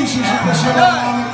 Vinícius, impressionante.